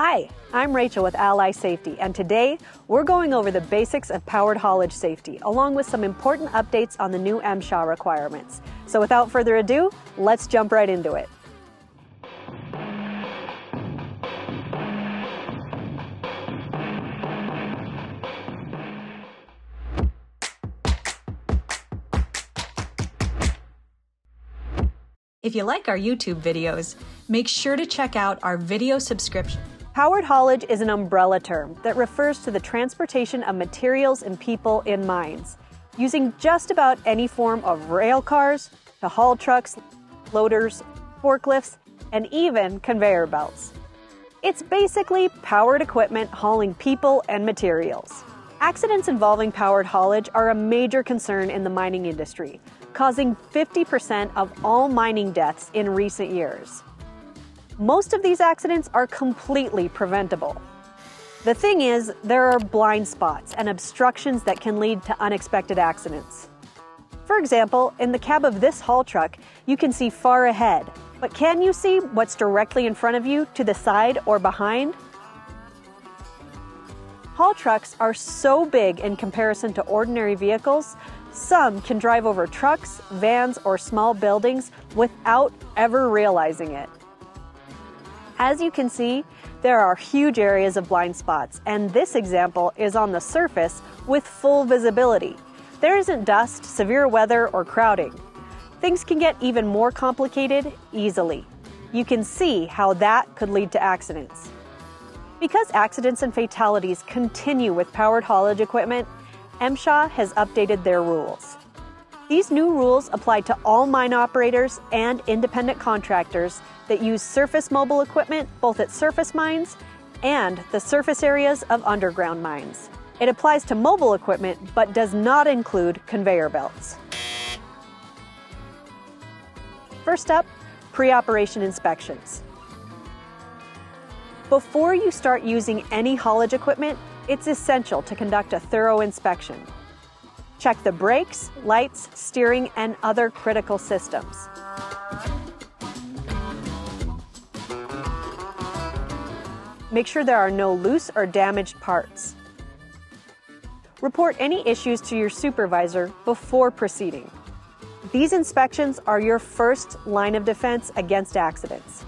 Hi, I'm Rachel with Ally Safety, and today we're going over the basics of powered haulage safety, along with some important updates on the new MSHA requirements. So without further ado, let's jump right into it. If you like our YouTube videos, make sure to check out our video subscription. Powered haulage is an umbrella term that refers to the transportation of materials and people in mines, using just about any form of rail cars to haul trucks, loaders, forklifts, and even conveyor belts. It's basically powered equipment hauling people and materials. Accidents involving powered haulage are a major concern in the mining industry, causing 50% of all mining deaths in recent years. Most of these accidents are completely preventable. The thing is, there are blind spots and obstructions that can lead to unexpected accidents. For example, in the cab of this haul truck, you can see far ahead, but can you see what's directly in front of you, to the side, or behind? Haul trucks are so big in comparison to ordinary vehicles, some can drive over trucks, vans, or small buildings without ever realizing it. As you can see, there are huge areas of blind spots, and this example is on the surface with full visibility. There isn't dust, severe weather, or crowding. Things can get even more complicated easily. You can see how that could lead to accidents. Because accidents and fatalities continue with powered haulage equipment, MSHA has updated their rules. These new rules apply to all mine operators and independent contractors that use surface mobile equipment both at surface mines and the surface areas of underground mines. It applies to mobile equipment but does not include conveyor belts. First up, pre operation inspections. Before you start using any haulage equipment, it's essential to conduct a thorough inspection. Check the brakes, lights, steering, and other critical systems. Make sure there are no loose or damaged parts. Report any issues to your supervisor before proceeding. These inspections are your first line of defense against accidents.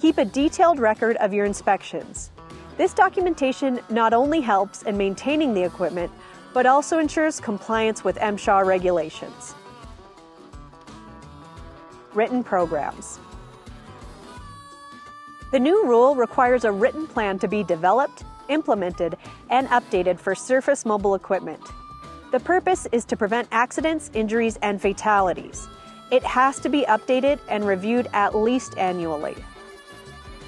Keep a detailed record of your inspections. This documentation not only helps in maintaining the equipment, but also ensures compliance with MSHA regulations. Written programs. The new rule requires a written plan to be developed, implemented, and updated for surface mobile equipment. The purpose is to prevent accidents, injuries, and fatalities. It has to be updated and reviewed at least annually.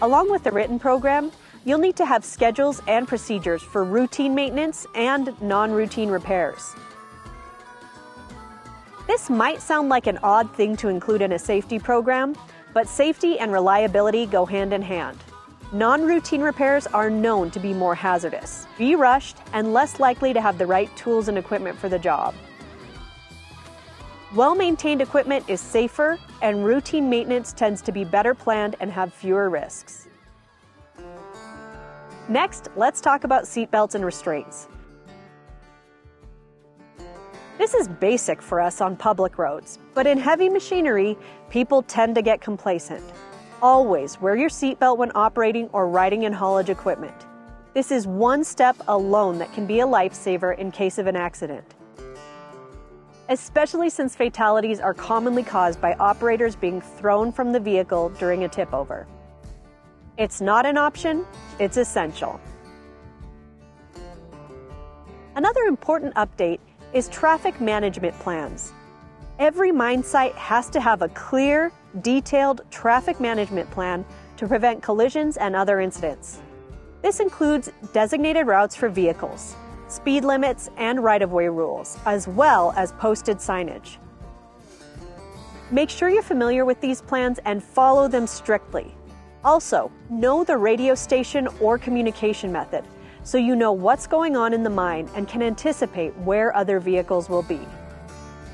Along with the written program, you'll need to have schedules and procedures for routine maintenance and non routine repairs. This might sound like an odd thing to include in a safety program, but safety and reliability go hand in hand. Non routine repairs are known to be more hazardous, be rushed, and less likely to have the right tools and equipment for the job. Well maintained equipment is safer, and routine maintenance tends to be better planned and have fewer risks. Next, let's talk about seatbelts and restraints. This is basic for us on public roads, but in heavy machinery, people tend to get complacent. Always wear your seatbelt when operating or riding in haulage equipment. This is one step alone that can be a lifesaver in case of an accident especially since fatalities are commonly caused by operators being thrown from the vehicle during a tip over. It's not an option, it's essential. Another important update is traffic management plans. Every mine site has to have a clear, detailed traffic management plan to prevent collisions and other incidents. This includes designated routes for vehicles, speed limits, and right of way rules, as well as posted signage. Make sure you're familiar with these plans and follow them strictly. Also, know the radio station or communication method so you know what's going on in the mine and can anticipate where other vehicles will be.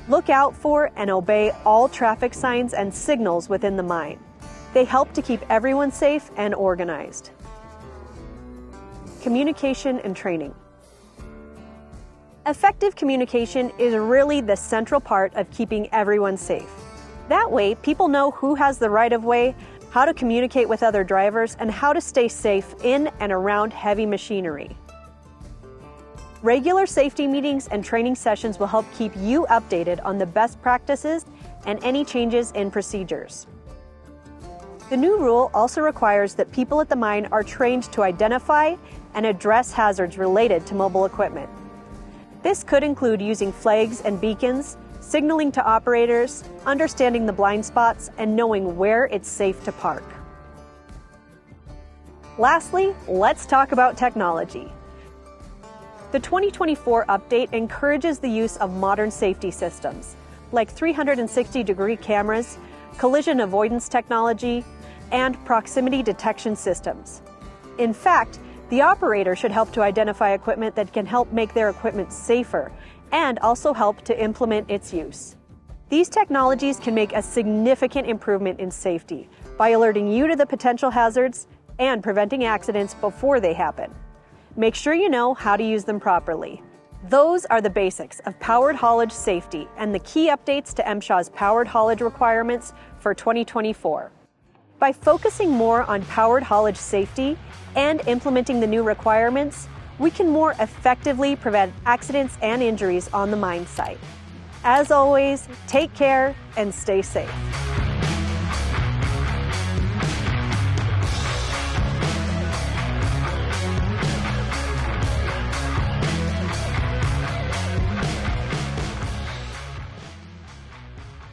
Look out for and obey all traffic signs and signals within the mine. They help to keep everyone safe and organized. Communication and training. Effective communication is really the central part of keeping everyone safe. That way, people know who has the right of way, how to communicate with other drivers, and how to stay safe in and around heavy machinery. Regular safety meetings and training sessions will help keep you updated on the best practices and any changes in procedures. The new rule also requires that people at the mine are trained to identify and address hazards related to mobile equipment. This could include using flags and beacons, signaling to operators, understanding the blind spots, and knowing where it's safe to park. Lastly, let's talk about technology. The 2024 update encourages the use of modern safety systems like 360 degree cameras, collision avoidance technology, and proximity detection systems. In fact, the operator should help to identify equipment that can help make their equipment safer and also help to implement its use. These technologies can make a significant improvement in safety by alerting you to the potential hazards and preventing accidents before they happen. Make sure you know how to use them properly. Those are the basics of powered haulage safety and the key updates to MSHA's powered haulage requirements for 2024. By focusing more on powered haulage safety and implementing the new requirements, we can more effectively prevent accidents and injuries on the mine site. As always, take care and stay safe.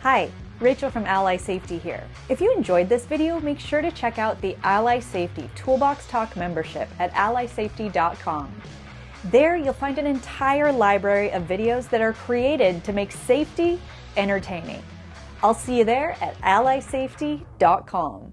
Hi, Rachel from Ally Safety here. If you enjoyed this video, make sure to check out the Ally Safety Toolbox Talk membership at allysafety.com. There, you'll find an entire library of videos that are created to make safety entertaining. I'll see you there at allysafety.com.